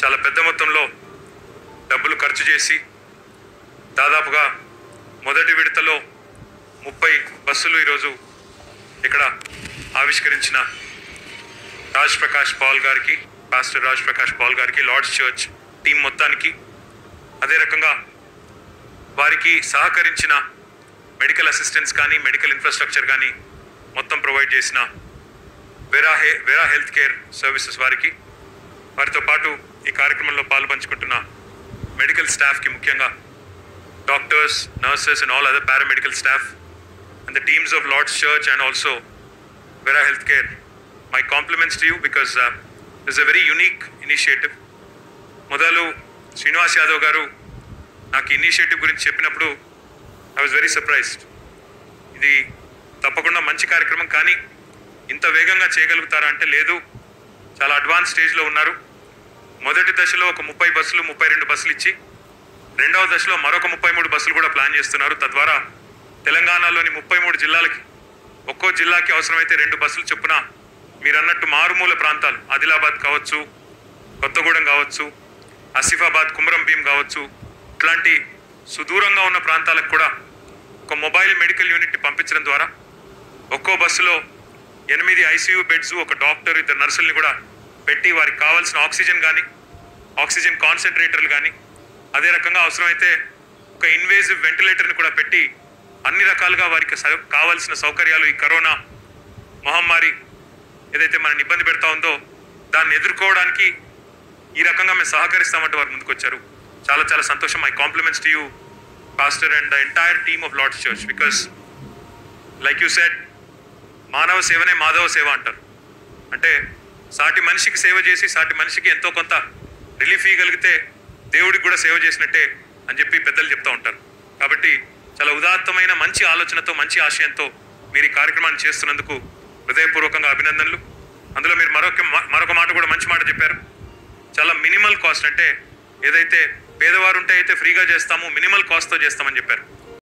చాలా పెద్ద మొత్తంలో డబ్బులు ఖర్చు చేసి దాదాపుగా మొదటి విడతలో ముప్పై బస్సులు ఈరోజు ఇక్కడ ఆవిష్కరించిన రాజ్ ప్రకాష్ పాల్ గారికి పాస్టర్ రాజ్ ప్రకాష్ పాల్ గారికి లార్డ్స్ చర్చ్ టీం మొత్తానికి. అదే రకంగా వారికి సహకరించిన మెడికల్ అసిస్టెన్స్ కానీ మెడికల్ ఇన్ఫ్రాస్ట్రక్చర్ కానీ మొత్తం ప్రొవైడ్ చేసిన వెరా హె వెరా హెల్త్ కేర్ సర్వీసెస్ వారికి. వారితో పాటు ఈ కార్యక్రమంలో పాల్పంచుకుంటున్న మెడికల్ స్టాఫ్కి ముఖ్యంగా doctors nurses and all other paramedical staff and the teams of Lord's Church and also Vera Health Care my compliments to you because it's a very unique initiative మొదలు శ్రీనివాస్ యాదవ్ గారు నాకు ఇనిషియేటివ్ గురించి చెప్పినప్పుడు ఐ వాజ్ వెరీ సర్ప్రైజ్డ్ ఇది తప్పకుండా మంచి కార్యక్రమం కానీ ఇంత వేగంగా చేయగలుగుతారా అంటే లేదు. చాలా అడ్వాన్స్ స్టేజ్లో ఉన్నారు. మొదటి దశలో ఒక ముప్పై బస్సులు ముప్పై రెండు బస్సులు ఇచ్చి రెండవ దశలో మరొక ముప్పై మూడు బస్సులు కూడా ప్లాన్ చేస్తున్నారు. తద్వారా తెలంగాణలోని ముప్పై మూడు జిల్లాలకి ఒక్కో జిల్లాకి అవసరమైతే రెండు బస్సులు చొప్పున మీరన్నట్టు మారుమూల ప్రాంతాలు ఆదిలాబాద్ కావచ్చు కొత్తగూడెం కావచ్చు ఆసిఫాబాద్ కుమరం భీం కావచ్చు ఇట్లాంటి సుదూరంగా ఉన్న ప్రాంతాలకు కూడా ఒక మొబైల్ మెడికల్ యూనిట్ని పంపించడం ద్వారా ఒక్కో బస్సులో ఎనిమిది ఐసీయూ బెడ్స్ ఒక డాక్టర్ ఇద్దరు నర్సుల్ని కూడా పెట్టి వారికి కావాల్సిన ఆక్సిజన్ కానీ ఆక్సిజన్ కాన్సన్ట్రేటర్లు కానీ అదే రకంగా అవసరమైతే ఒక ఇన్వేజివ్ వెంటిలేటర్ని కూడా పెట్టి అన్ని రకాలుగా వారికి సౌ- కావాల్సిన సౌకర్యాలు ఈ కరోనా మహమ్మారి ఏదైతే మనని ఇబ్బంది పెడతా ఉందో దాన్ని ఎదుర్కోవడానికి ఈ రకంగా మేము సహకరిస్తామంటే వారు ముందుకొచ్చారు. చాలా చాలా సంతోషం. My compliments to you pastor and the entire team of Lord's Church because like you said మానవ సేవనే మాధవ సేవ అంటారు. అంటే సాటి మనిషికి సేవ చేసి సాటి మనిషికి ఎంతో కొంత రిలీఫ్ ఇవ్వగలిగితే దేవుడికి కూడా సేవ చేసినట్టే అని చెప్పి పెద్దలు చెప్తూ ఉంటారు. కాబట్టి చాలా ఉదాత్తమైన మంచి ఆలోచనతో మంచి ఆశయంతో మీరు ఈ కార్యక్రమాన్ని చేస్తున్నందుకు హృదయపూర్వకంగా అభినందనలు. అందులో మీరు మరొక మరొక మాట కూడా మంచి మాట చెప్పారు. చాలా మినిమల్ కాస్ట్ అంటే ఏదైతే పేదవారు ఉంటే అయితే ఫ్రీగా చేస్తాము మినిమల్ కాస్ట్తో చేస్తామని చెప్పారు.